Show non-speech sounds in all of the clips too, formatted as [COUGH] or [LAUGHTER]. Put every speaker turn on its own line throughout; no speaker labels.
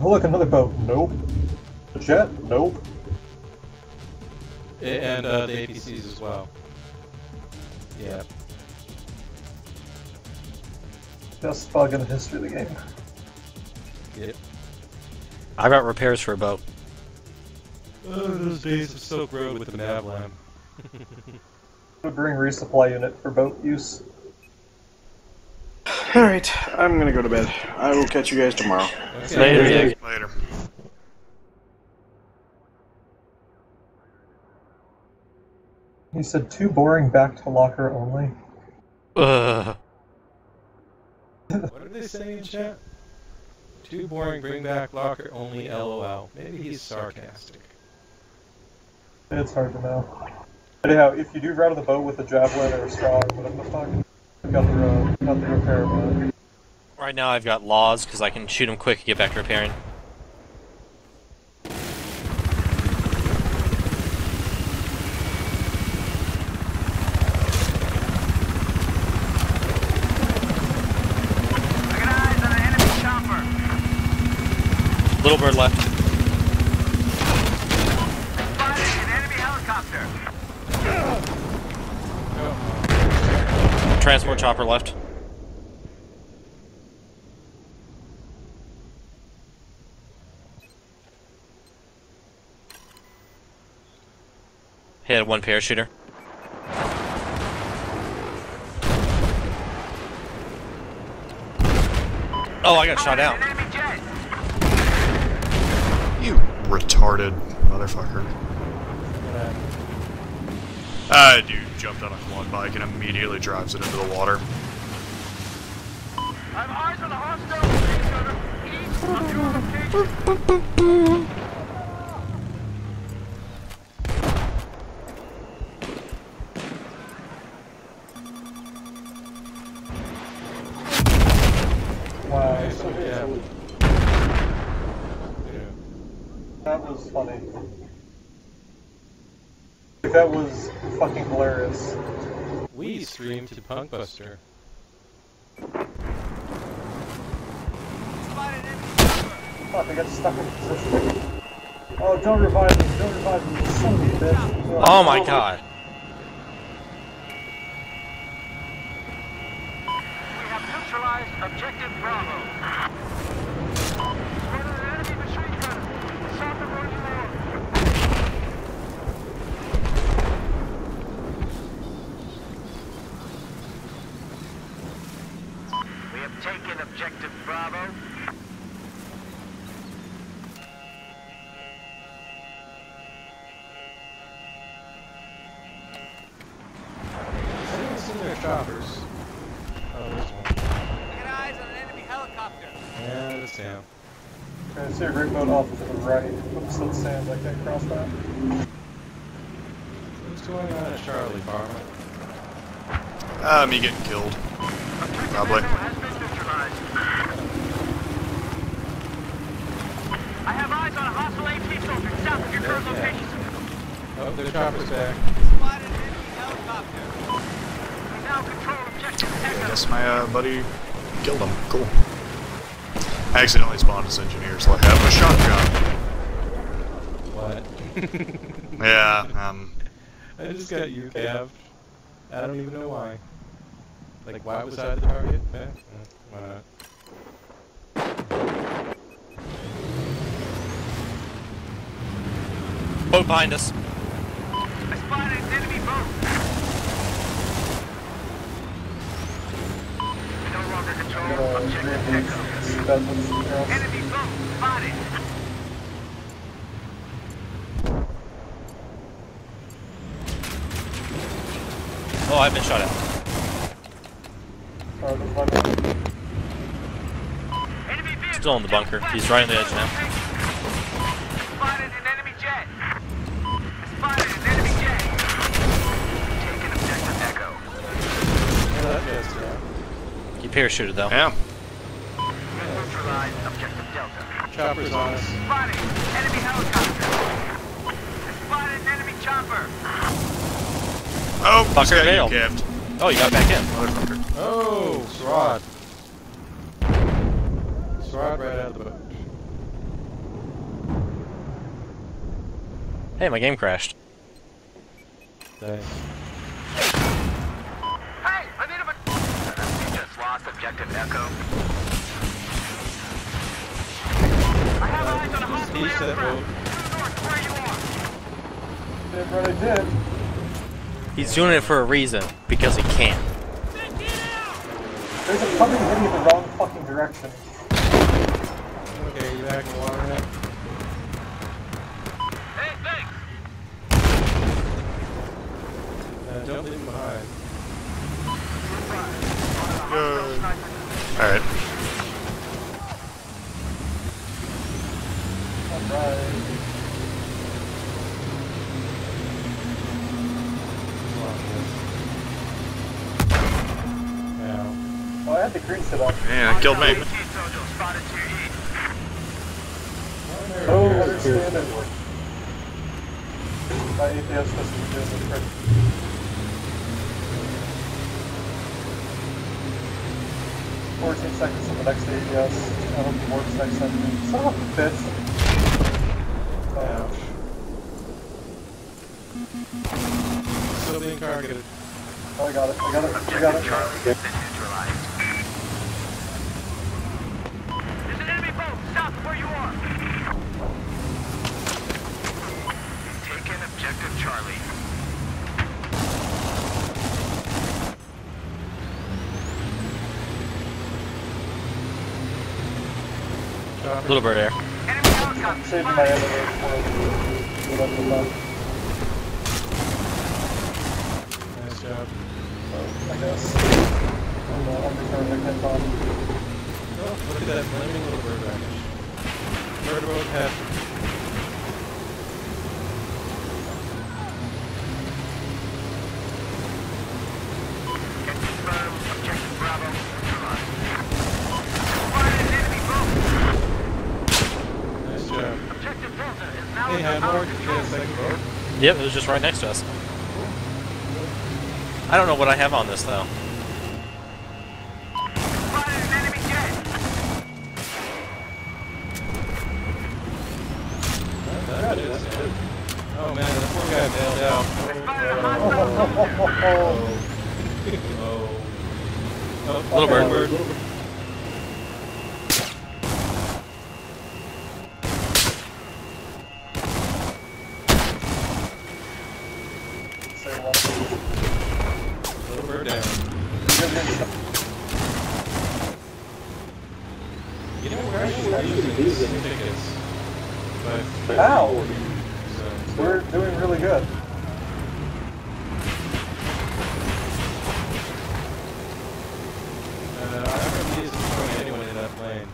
Oh, look, another boat. Nope. A jet? Nope.
And uh, the APCs as well. Yeah.
Best bug in the history of the game.
Yep.
I got repairs for a boat.
Oh, those days of Silk Road with the Mavlam. [LAUGHS]
Would bring resupply unit for boat use.
Alright, I'm gonna go to bed. I will catch you guys tomorrow.
Okay.
Later, Dick.
Later.
He said too boring back to locker only.
Uh. [LAUGHS]
What did they say in chat? Too boring, bring back locker only LOL. Maybe he's sarcastic.
It's hard to know. Anyhow, if you do run the boat with a javelin or a SRAW or whatever the fuck, I've got the, uh, the repair man.
Right now I've got laws because I can shoot them quick and get back to repairing. Little bird left.
An enemy helicopter.
Transport chopper left. Hit one parachuter. Oh, I got shot
An
out.
You retarded motherfucker. Uh, dude jumped on a quad bike and immediately drives it into the water.
I have eyes on a hostile
was funny. That was fucking hilarious.
We streamed to Punkbuster.
Spotted enemy.
Fuck, I got stuck in position. Oh, don't revive me, don't revive me, son of a bitch.
Oh my god.
We have neutralized objective Bravo. Spotted an enemy machine gunner. South of where you are. We have taken objective Bravo.
I didn't see their choppers. Oh, there's one.
I got eyes on an enemy helicopter.
Yeah, it's down.
Okay, I see a great boat off to the right. Oops, that's sand, I can't cross that.
What's going on at Charlie, Farmer?
Uh, me getting killed. Probably.
has been neutralized. I have eyes on a hostile AT soldier south of your current location.
Oh, their chopper's back.
Spotted enemy helicopter. We now control objective
I guess my uh, buddy killed him. Cool. I accidentally spawned as engineers. so I have a shotgun.
What?
Yeah, [LAUGHS] um,
I just got you calved. I don't even know why. Like, why was I the target? Eh, eh, why not?
Boat behind us.
I spotted an enemy boat. We no longer control
Uh,
objective Enemy boat spotted.
Oh, I've been shot at. Still in the bunker. He's right on the edge now.
location. Spotted an enemy
choppers on us.
Spotted enemy helicopter. Spotted enemy chopper.
Oh,
fucker got
you
Oh, you got back in,
motherfucker.
Oh, Srod. Srod right out of the boat.
Hey, my game crashed.
Nice.
Hey, I need a... We just lost objective Echo.
What I did.
He's doing it for a reason. Because he can.
There's a fucking hitting in the wrong fucking direction.
okay, you back in the water now?
Hey, thanks.
Uh, don't leave him behind.
Alright.
Alright. Oh, I had the green set up.
Man, it killed me.
T Sojo spotted to your east.
Oh, understand it. My APS system is doing this right. Fourteen seconds of the next APS. I hope it works next time. Son of a bitch.
Ouch. Still targeted.
oh, I got it. I got it. I got it.
Charlie enemy boat of where you are. Taken objective Charlie.
Little bird air.
Saving my enemy for what I'm.
Nice job.
So, I guess. I'm, uh, I'm returning the hit on.
Oh, look at that flaming little bird vanish. Bird boat hat.
Confirmed. Objective Bravo neutralized. Spotted an enemy boat.
Nice job.
Objective Delta is now
Hey,
under our
Hanmore, did you get a
control.
second boat?
Yep, it was just right next to us. I don't know what I have on this though.
Spotted an enemy.
That is good. Oh man, the poor guy bailed out. Oh, oh, oh. Oh,
Little bird.
bird.
Say one.
Little bird down.
Good hit.
You know, we're actually losing tickets. But,
Ow!
so,
We're doing really good.
uh, I don't think he's throwing anyone in that plane.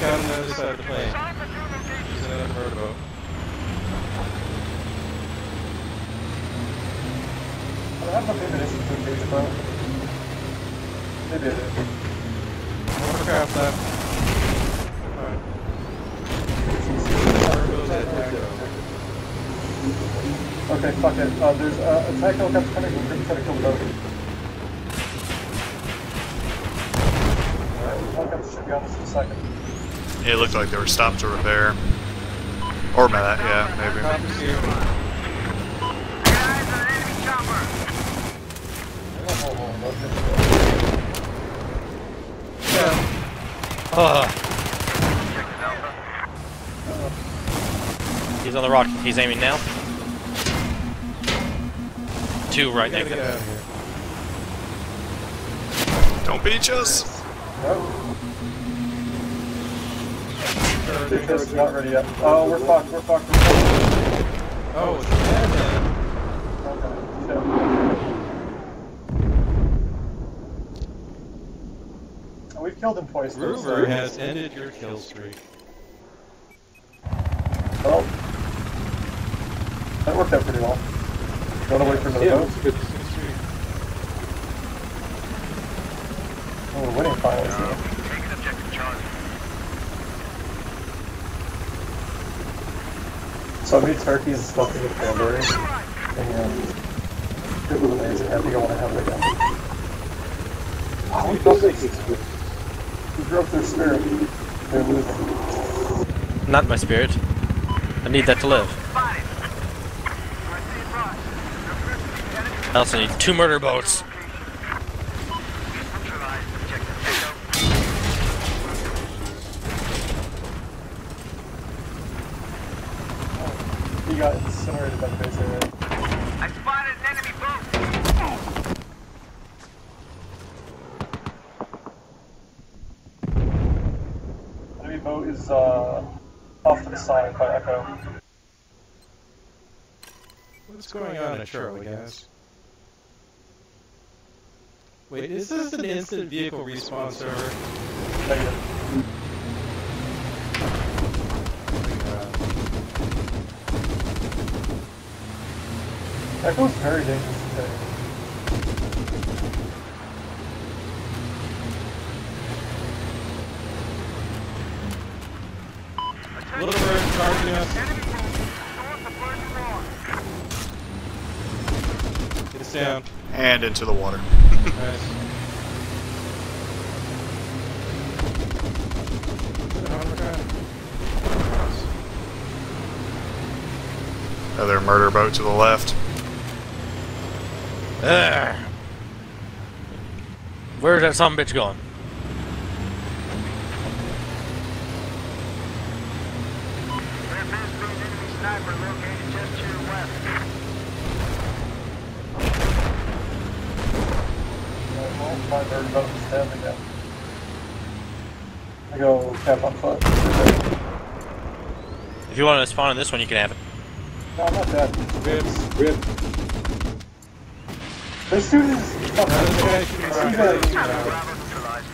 Got on the other side of the plane. He's in another bird boat.
I have enough ammunition to engage a boat. Maybe I do.
Hovercraft left. Alright. Bird goes at Echo.
Okay, fuck it. Uh, there's uh, a attack helicopter coming. We're gonna try to kill the boat. Alright, helicopter should be on us in a second.
It looked like they were stopped to repair. Or that, yeah, maybe.
Copper's here.
Get eyes on an enemy chopper.
Oh, oh, oh.
Yeah.
Ugh.
Objective Alpha.
He's on the rock. He's aiming now. Two right
Gotta get
negative.
out of here.
Don't beach us!
No. Big Fist is not ready yet. Oh, we're fucked. We're fucked. We're fucked.
Oh, it's dead then.
Okay. shit. Oh, we've killed him twice. though, so-
has ended your kill streak.
Well, that worked out pretty well. Don't wait for another boat.
Good.
Oh, we're winning finally. see?
Taking objective Charlie.
So I made turkeys and stuff with cranberries. And it was amazing. I think I want to have it again. Wow, we broke their, we broke their spirit. They're losing.
Not my spirit. I need that to live.
Spotted. Northeast Ross.
I also need two murder boats.
Neutralized. Objective Echo.
He got incinerated by the base area.
I spotted an enemy boat.
Enemy boat is uh, off to the side by Echo.
What's going on at Shirley, guys? Wait, is this an instant vehicle respawn server?
Negative. Echo's very dangerous today.
Little bird us.
Rock.
It's down.
And into the water.
Nice. [LAUGHS]
Another murder boat to the left.
Ugh. Where's that some bitch going?
I go on foot.
If you want to spawn in this one, you can have it.
No, not dead.
Ribs.
Rip. This dude is fucking.
Okay, shooting
He's
rockets.
like-
Yeah,
Bravo neutralized.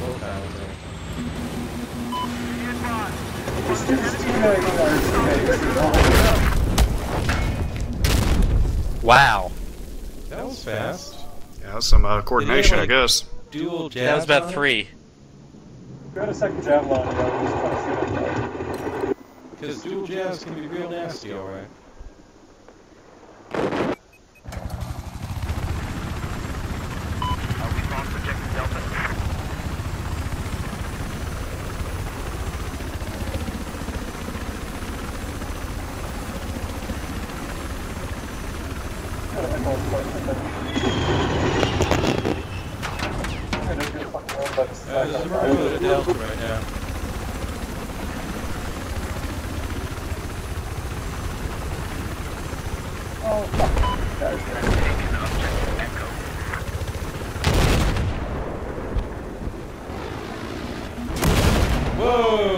both islands there.
Be advised.
This dude is teabagging.
Wow.
That was fast.
Yeah, some uh, coordination,
like-
I guess.
Dual jab.
That was about three.
We had a second javelin and I was trying to shoot him.
Because dual jabs can be real nasty, alright.
Uh, we lost objective Delta.
Got an echo foot, I think. I didn't get fucking run by the
Uh,
stack
there's a
on
murder
fire.
at Delta right now.
Oh, fuck. Guys,
Taking objective Echo.
Whoa!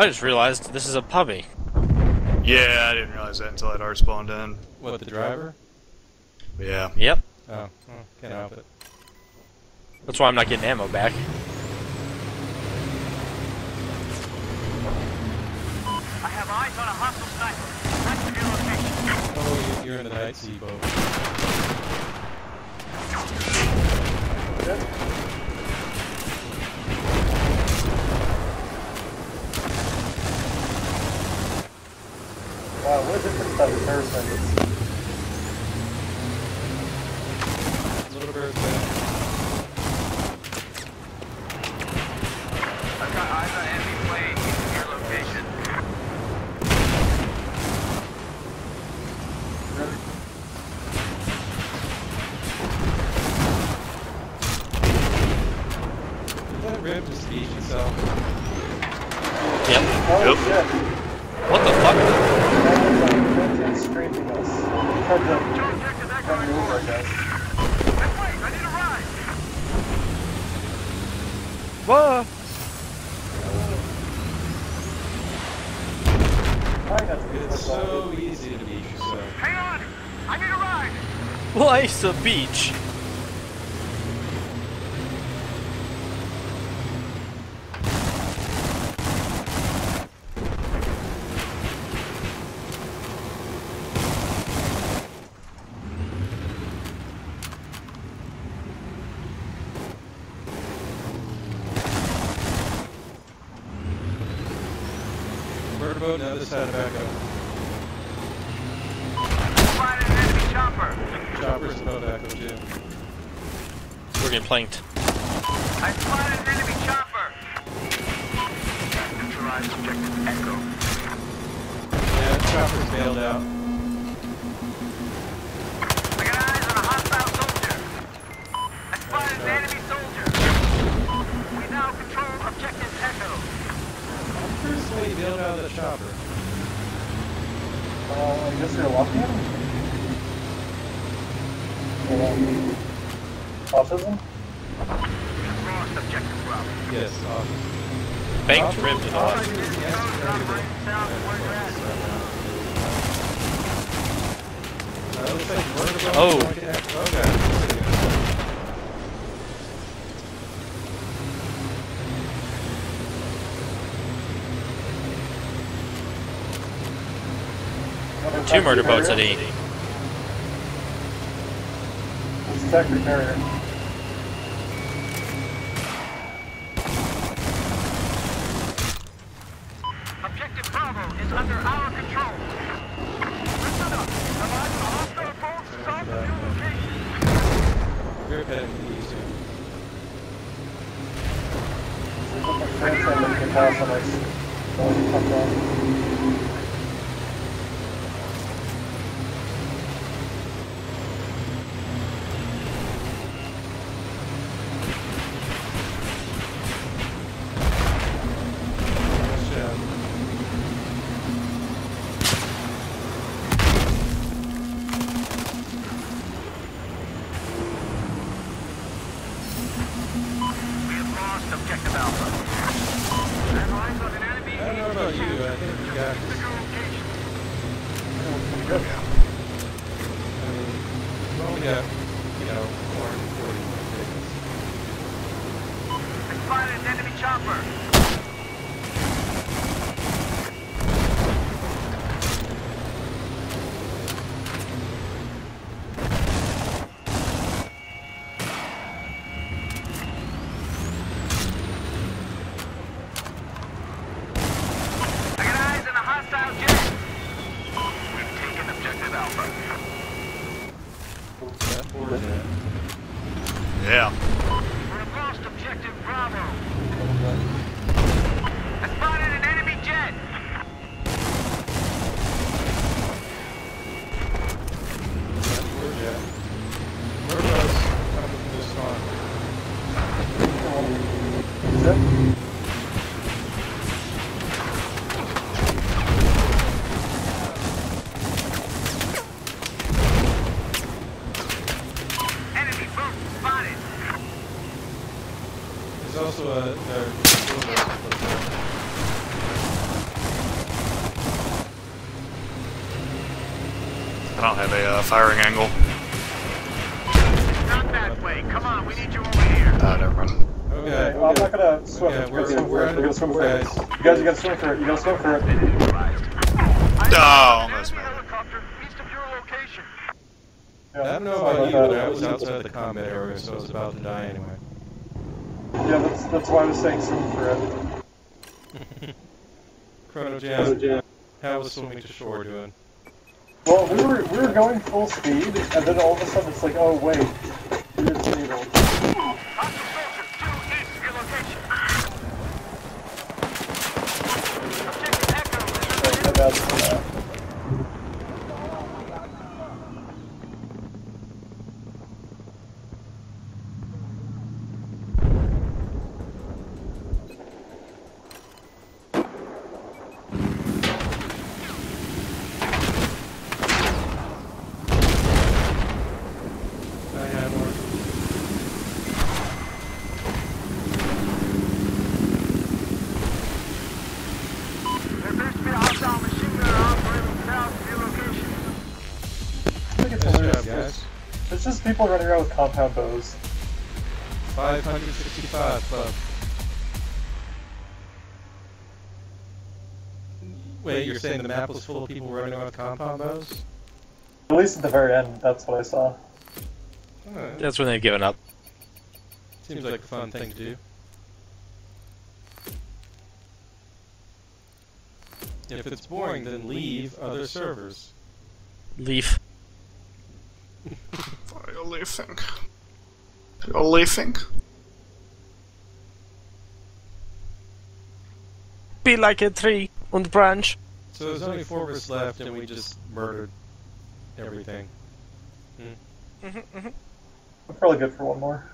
I
just realized this is a puppy.
Yeah, I didn't realize that until I'd already spawned in.
What, the driver?
Yeah.
Yep.
Oh, oh can't help it.
That's why I'm not getting ammo back.
I have eyes on a hostile sniper. West of your location.
Oh, you- you're in the night sea boat.
Wow, what a difference that repair is.
Little bird down.
I've got eyes on enemy plane east of your location.
Yep.
Oh,
Yep.
shit.
What the fuck?
That was like Quentin scraping us. He tried to
Control objective Echo
run me over, I
report.
guess.
Hey, wait, I need a ride.
Whoa!
I got to be
It's so easy to beat yourself.
Hang on. I need a ride.
Lisa Beach.
Murder boat, now this side of Echo.
Spotted an enemy chopper.
Chopper's above Echo too.
We're getting planked.
I spotted an enemy chopper. Neutralize objective Echo.
Yeah, Chopper's bailed out.
I got eyes on a hostile soldier. I spotted an enemy soldier. We now control objective Echo.
I'm curious why he bailed out of that chopper.
Uh, I guess you're lucky. Um, autism?
Lost objective Bravo.
Yes, office.
Banked ribbed it off.
Code operating south of where you're at.
Uh, looks like murder.
Oh.
Okay.
Two murder boats at 80.
It's a tractor carrier.
Objective Bravo is under our control. Listen up. Have eyes on hostile forces south of your location.
We're heading east.
There's a transcend that can pass on us. Don't come down.
Watch out.
We have lost objective Alpha. Have eyes on an enemy
I don't know about you, I think you got this.
Your location.
I mean, you only got, you know, 440 tickets.
I spotted an enemy chopper. I got eyes on a hostile jet. We've taken objective Alpha.
That or that.
Yeah.
We've lost objective Bravo. I spotted an enemy jet.
That or that. Murder boats coming from this spawn.
Is it?
Enemy boat spotted.
There's also a, a
I don't have a uh, firing angle.
Not that way. Come on, we need you over here.
Uh, never mind.
Okay,
Okay, well, I'm not gonna swim.
Okay,
you
we're-
gotta swim
we're
for it. You gotta swim for it. You guys, you gotta swim for it. You gotta swim for it.
Oh, almost made it.
helicopter east of your location.
Yeah,
I don't know about you, but I was outside the combat area, so I was about to die anyway.
Yeah, that's that's why I was saying swim for it.
Chrono Jam, how was swimming to shore doing?
Well, we were we were going full speed, and then all of a sudden it's like, oh wait, we didn't see it all.
Hostile soldier due east of your location. Objective Echo is
Like, and that's, uh, It's just people running around with compound bows.
565 club. Wait, you're saying the map was full of people running around with compound bows?
At least at the very end, that's what I saw.
Alright.
That's when they've given up.
Seems like a fun thing to do. If it's boring, then leave other servers.
Leaf. [LAUGHS]
Why are leaving? You're leaving?
Be like a tree on the branch.
So there's only four of us left, and we just murdered everything. Hmm. Mm-hmm, mm-hmm.
I'm probably good for one more.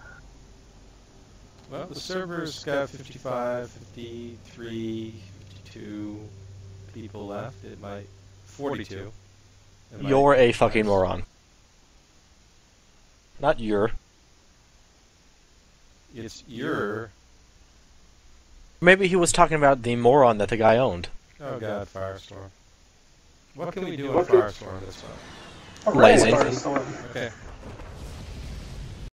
Well, the server's got 55, 53, 52 people left. It might 42. It
You're a fucking moron. Not your.
It's your.
Maybe he was talking about the moron that the guy owned.
Oh god, oh, Firestorm. What can we do on
What
Firestorm this time?
Alright,
Lazy.
Okay,